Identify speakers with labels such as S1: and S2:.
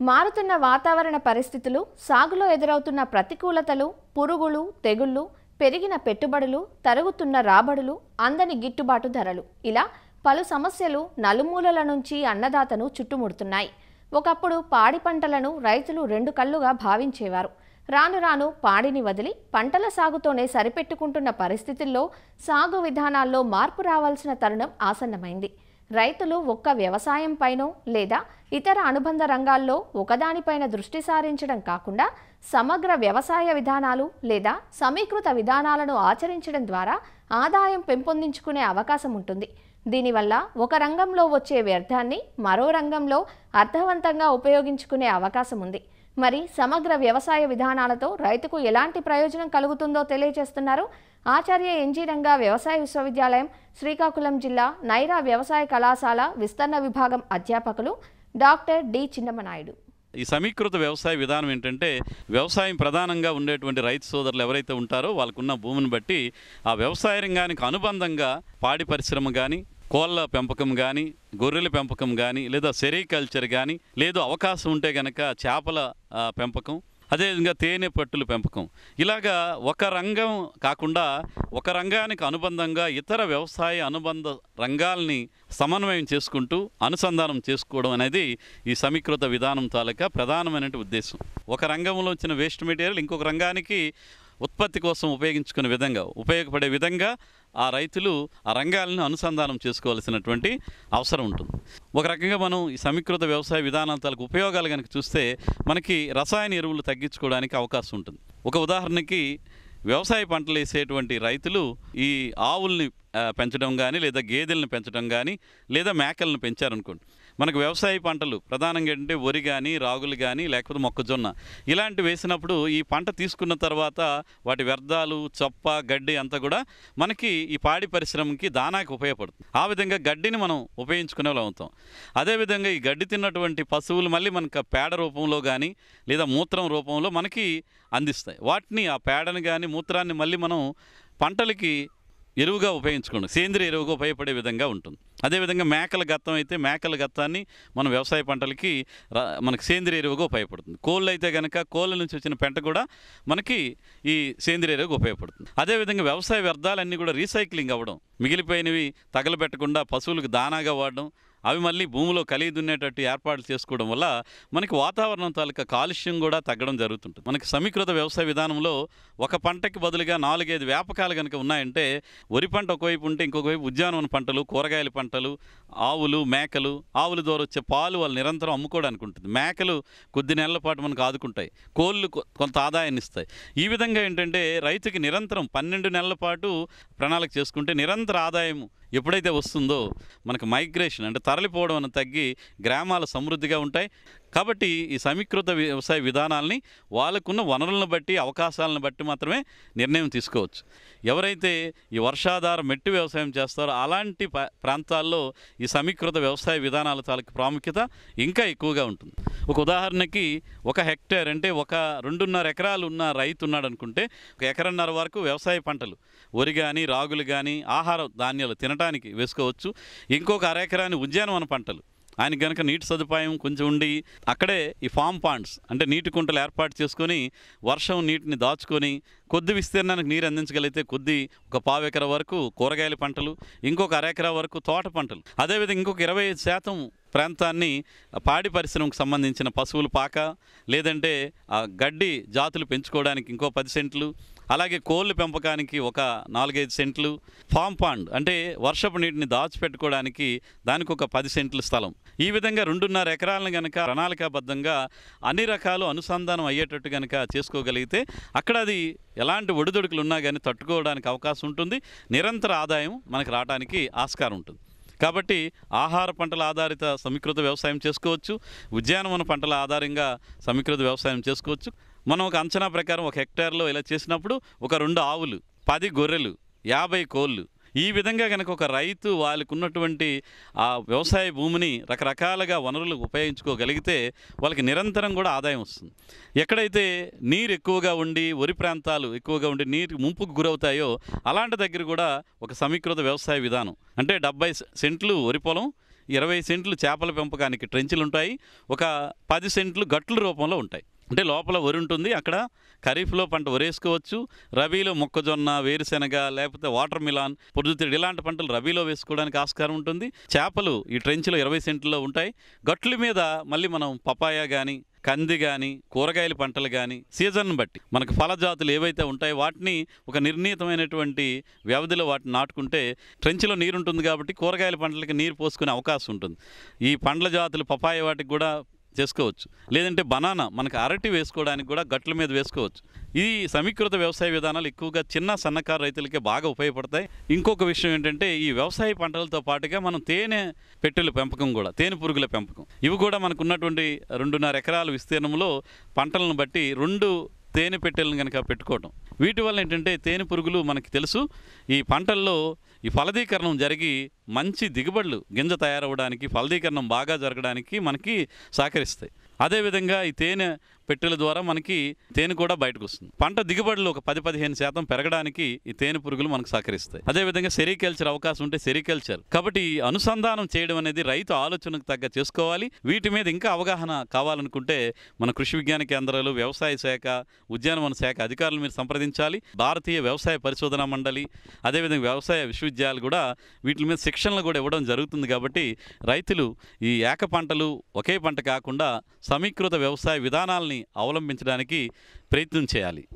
S1: మారుతున్న వాతావరణ పరిస్థితులు సాగులో ఎదురవుతున్న ప్రతికూలతలు పురుగులు తెగుళ్ళు పెరిగిన పెట్టుబడులు తరుగుతున్న రాబడులు అందని గిట్టుబాటు ధరలు. ఇలా పలు సమస్యలు నలుమూలల నుంచి అన్నదాతను చుట్టుముడుతున్నాయి. ఒకప్పుడు పాడి పంటలను రైతులు రెండు కళ్ళుగా భావించేవారు. రాను రాను పాడిని వదిలి పంటల సాగుతోనే సరిపెట్టుకుంటున్న పరిస్థితుల్లో సాగు విధానాల్లో మార్పు రావాల్సిన తరుణం ఆసన్నమైంది. రైతులు ఒక్క వ్యవసాయంపైనో లేదా ఇతర అనుబంధ రంగాల్లో ఒకదానిపైన దృష్టి సారించడం కాకుండా సమగ్ర వ్యవసాయ విధానాలు లేదా సమీకృత విధానాలను ఆచరించడం ద్వారా ఆదాయం పెంపొందించుకునే అవకాశం ఉంటుంది. దీనివల్ల ఒక రంగంలో వచ్చే వ్యర్థాన్ని మరో రంగంలో అర్థవంతంగా ఉపయోగించుకునే అవకాశం ఉంది. మరి సమగ్ర వ్యవసాయ విధానాలతో రైతుకు ఎలాంటి ప్రయోజనం కలుగుతుందో తెలియజేస్తున్నారు ఆచార్య ఎన్జీ రంగా వ్యవసాయ విశ్వవిద్యాలయం శ్రీకాకుళం జిల్లా నైరా వ్యవసాయ కళాశాల విస్తరణ విభాగం అధ్యాపకులు డాక్టర్ డి చిన్నమనాయుడు
S2: ఈ సమీకృత వ్యవసాయ విధానం ఏంటంటే వ్యవసాయం ప్రధానంగా ఉండేటువంటి రైతు సోదరులు ఎవరైతే ఉంటారో వాళ్ళకున్న భూమిని బట్టి ఆ వ్యవసాయ రంగానికి అనుబంధంగా పాడి పరిశ్రమ కానీ కోళ్ళ పెంపకం కానీ గొర్రెల పెంపకం కానీ లేదా సెరికల్చర్ కానీ లేదు అవకాశం ఉంటే గనక చేపల పెంపకం అదేవిధంగా తేనె పట్టుల పెంపకం. ఇలాగా ఒక రంగం కాకుండా ఒక రంగానికి అనుబంధంగా ఇతర వ్యవసాయ అనుబంధ రంగాల్ని సమన్వయం చేసుకుంటూ అనుసంధానం చేసుకోవడం అనేది ఈ సమీకృత విధానం తాలూకా ప్రధానమైన ఉద్దేశం. ఒక రంగంలో వచ్చిన వేస్ట్ మెటీరియల్ ఇంకొక రంగానికి ఉత్పత్తి కోసం ఉపయోగించుకునే విధంగా ఉపయోగపడే విధంగా ఆ రైతులు ఆ రంగాలను అనుసంధానం చేసుకోవాల్సినటువంటి అవసరం ఉంటుంది. ఒక రకంగా మనం ఈ సమీకృత వ్యవసాయ విధానాల ఉపయోగాలు కనుక చూస్తే మనకి రసాయన ఎరువులు తగ్గించుకోవడానికి అవకాశం ఉంటుంది. ఒక ఉదాహరణకి వ్యవసాయ పంటలు వేసేటువంటి రైతులు ఈ ఆవుల్ని పెంచడం కానీ లేదా గేదెలను పెంచడం కానీ లేదా మేకలను పెంచారనుకోండి. మనకు వ్యవసాయ పంటలు ప్రధానంగా ఏంటంటే వరి కానీ రాగులు కానీ లేకపోతే మొక్కజొన్న ఇలాంటి వేసినప్పుడు ఈ పంట తీసుకున్న తర్వాత వాటి వ్యర్థాలు చొప్ప గడ్డి అంతా కూడా మనకి ఈ పాడి పరిశ్రమకి దానాకి ఉపయోగపడుతుంది. ఆ విధంగా గడ్డిని మనం ఉపయోగించుకునే అవుతాం. అదేవిధంగా ఈ గడ్డి తిన్నటువంటి పశువులు మళ్ళీ మనకు పేడ రూపంలో కానీ లేదా మూత్రం రూపంలో మనకి అందిస్తాయి. వాటిని ఆ పేడని కానీ మూత్రాన్ని మళ్ళీ మనం పంటలకి ఎరువుగా ఉపయోగించుకోండి. సేంద్రియ ఎరువుగా ఉపయోగపడే విధంగా ఉంటుంది. అదేవిధంగా మేకల గత్తం అయితే మేకల గత్తాన్ని మన వ్యవసాయ పంటలకి మనకు మనకి సేంద్రియ ఎరువుగా ఉపయోగపడుతుంది. కోళ్ళు అయితే కనుక కోళ్ళ నుంచి వచ్చిన పెంట కూడా మనకి ఈ సేంద్రియ ఎరువుగా ఉపయోగపడుతుంది. అదేవిధంగా వ్యవసాయ వ్యర్థాలన్నీ కూడా రీసైక్లింగ్ అవ్వడం మిగిలిపోయినవి తగలబెట్టకుండా పశువులకు దానాగా వాడడం అవి మళ్ళీ భూమిలో కలిగి దున్నేటట్టు ఏర్పాట్లు చేసుకోవడం వల్ల మనకి వాతావరణం తాలూకా కాలుష్యం కూడా తగ్గడం జరుగుతుంటుంది. మనకి సమీకృత వ్యవసాయ విధానంలో ఒక పంటకి బదులుగా నాలుగైదు వ్యాపకాలు కనుక ఉన్నాయంటే వరి పంట ఒకవైపు ఉంటే ఇంకొక వైపు ఉద్యానవన పంటలు కూరగాయల పంటలు ఆవులు మేకలు ఆవుల ద్వారా వచ్చే పాలు వాళ్ళు నిరంతరం అమ్ముకోవడానికి ఉంటుంది. మేకలు కొద్ది నెలల పాటు మనకు ఆదుకుంటాయి. కోళ్ళు కొ- కొంత ఆదాయాన్ని ఇస్తాయి. ఈ విధంగా ఏంటంటే రైతుకి నిరంతరం పన్నెండు నెలల పాటు ప్రణాళిక చేసుకుంటే నిరంతర ఆదాయం ఎప్పుడైతే వస్తుందో మనకు మైగ్రేషన్ అంటే తరలిపోవడం అని తగ్గి గ్రామాలు సమృద్ధిగా ఉంటాయి. కాబట్టి ఈ సమీకృత వ్యవసాయ విధానాల్ని వాళ్ళకున్న వనరులను బట్టి అవకాశాలను బట్టి మాత్రమే నిర్ణయం తీసుకోవచ్చు. ఎవరైతే ఈ వర్షాధార మెట్టు వ్యవసాయం చేస్తారో అలాంటి ప్రాంతాల్లో ఈ సమీకృత వ్యవసాయ విధానాల తాలూకు ప్రాముఖ్యత ఇంకా ఎక్కువగా ఉంటుంది. ఒక ఉదాహరణకి ఒక హెక్టేర్ అంటే ఒక రెండున్నర ఎకరాలు ఉన్న రైతు ఉన్నాడు అనుకుంటే ఒక ఎకరన్నర వరకు వ్యవసాయ పంటలు వరి కానీ రాగులు కానీ ఆహార ధాన్యాలు తినడానికి వేసుకోవచ్చు. ఇంకొక అర ఎకరాని ఉద్యానవన పంటలు. ఆయన కనుక నీటి సదుపాయం కొంచెం ఉండి అక్కడే ఈ ఫామ్ పాండ్స్ అంటే నీటి కుంటలు ఏర్పాటు చేసుకొని వర్షం నీటిని దాచుకొని కొద్ది విస్తీర్ణానికి నీరు అందించగలిగితే కొద్ది ఒక పావు వరకు కూరగాయల పంటలు ఇంకొక అర వరకు తోట పంటలు. అదేవిధంగా ఇంకొక ఇరవై ఐదు శాతం ప్రాంతాన్ని పాడి పరిశ్రమకు సంబంధించిన పశువులు పాక లేదంటే గడ్డి జాతులు పెంచుకోవడానికి ఇంకో పది సెంట్లు అలాగే కోళ్ళు పెంపకానికి ఒక నాలుగైదు సెంట్లు ఫామ్ పాండ్ అంటే వర్షపు నీటిని దాచిపెట్టుకోవడానికి దానికి ఒక పది సెంట్లు స్థలం. ఈ విధంగా రెండున్నర ఎకరాలను కనుక ప్రణాళికాబద్ధంగా అన్ని రకాలు అనుసంధానం అయ్యేటట్టు కనుక చేసుకోగలిగితే అక్కడ అది ఎలాంటి ఒడిదొడుకులు ఉన్నా కానీ తట్టుకోవడానికి అవకాశం ఉంటుంది. నిరంతర ఆదాయం మనకు రావడానికి ఆస్కారం ఉంటుంది. కాబట్టి ఆహార పంటల ఆధారిత సమీకృత వ్యవసాయం చేసుకోవచ్చు. ఉద్యానవన పంటల ఆధారంగా సమీకృత వ్యవసాయం చేసుకోవచ్చు. మనం ఒక అంచనా ప్రకారం ఒక హెక్టార్లో ఇలా చేసినప్పుడు ఒక రెండు ఆవులు పది గొర్రెలు యాభై కోళ్ళు ఈ విధంగా కనుక ఒక రైతు వాళ్ళకు ఉన్నటువంటి ఆ వ్యవసాయ భూమిని రకరకాలుగా వనరులు ఉపయోగించుకోగలిగితే వాళ్ళకి నిరంతరం కూడా ఆదాయం వస్తుంది. ఎక్కడైతే నీరు ఎక్కువగా ఉండి వరి ప్రాంతాలు ఎక్కువగా ఉండి నీరు ముంపుకు గురవుతాయో అలాంటి దగ్గర కూడా ఒక సమీకృత వ్యవసాయ విధానం. అంటే డెబ్బై సెంట్లు వరి పొలం ఇరవై సెంట్లు చేపల పెంపకానికి ట్రెంచులు ఉంటాయి ఒక పది సెంట్లు గట్ల రూపంలో ఉంటాయి. అంటే లోపల వరి ఉంటుంది అక్కడ ఖరీఫ్లో పంట వరేసుకోవచ్చు రబీలో మొక్కజొన్న వేరుశెనగ లేకపోతే వాటర్ మిలాన్ పొద్దుతిడి ఇలాంటి పంటలు రబీలో వేసుకోవడానికి ఆస్కారం ఉంటుంది. చేపలు ఈ ట్రెంచ్లో ఇరవై సెంట్లో ఉంటాయి. గట్ల మీద మళ్ళీ మనం పపాయ కానీ కంది కానీ కూరగాయల పంటలు కానీ సీజన్ బట్టి మనకు ఫలజాతులు ఏవైతే ఉంటాయో వాటిని ఒక నిర్ణీతమైనటువంటి వ్యవధిలో వాటిని నాటుకుంటే ట్రెంచ్లో నీరు ఉంటుంది కాబట్టి కూరగాయల పంటలకి నీరు పోసుకునే అవకాశం ఉంటుంది. ఈ పండ్ల జాతులు పపాయ వాటికి కూడా చేసుకోవచ్చు. లేదంటే బనానా మనకు అరటి వేసుకోవడానికి కూడా గట్ల మీద వేసుకోవచ్చు. ఈ సమీకృత వ్యవసాయ విధానాలు ఎక్కువగా చిన్న సన్నకారు రైతులకే బాగా ఉపయోగపడతాయి. ఇంకొక విషయం ఏంటంటే ఈ వ్యవసాయ పంటలతో పాటుగా మనం తేనె పెట్టెల పెంపకం కూడా తేనె పురుగుల పెంపకం. ఇవి కూడా మనకున్నటువంటి రెండున్నర ఎకరాల విస్తీర్ణంలో పంటలను బట్టి రెండు తేనె పెట్టెలను కనుక పెట్టుకోవటం. వీటి వల్ల ఏంటంటే తేనె పురుగులు మనకి తెలుసు. ఈ పంటల్లో ఈ ఫలదీకరణం జరిగి మంచి దిగుబడులు గింజ తయారవడానికి ఫలదీకరణం బాగా జరగడానికి మనకి సహకరిస్తాయి. అదేవిధంగా ఈ తేనె పెట్టెల ద్వారా మనకి తేనె కూడా బయటకు వస్తుంది పంట దిగుబడులు ఒక పది పదిహేను శాతం పెరగడానికి ఈ తేనె పురుగులు మనకు సహకరిస్తాయి. అదేవిధంగా సెరికల్చర్ అవకాశం ఉంటే సెరికల్చర్. కాబట్టి ఈ అనుసంధానం చేయడం అనేది రైతు ఆలోచనకు తగ్గ చేసుకోవాలి. వీటి మీద ఇంకా అవగాహన కావాలనుకుంటే మన కృషి విజ్ఞాన కేంద్రాలు వ్యవసాయ శాఖ ఉద్యానవన శాఖ అధికారులు మీరు సంప్రదించాలి. భారతీయ వ్యవసాయ పరిశోధనా మండలి అదేవిధంగా వ్యవసాయ విశ్వవిద్యాలయాలు కూడా వీటి మీద శిక్షణలు కూడా ఇవ్వడం జరుగుతుంది కాబట్టి రైతులు ఈ ఏక పంటలు ఒకే పంట కాకుండా సమీకృత వ్యవసాయ విధానాల్ని అవలంబించడానికి ప్రయత్నం చేయాలి.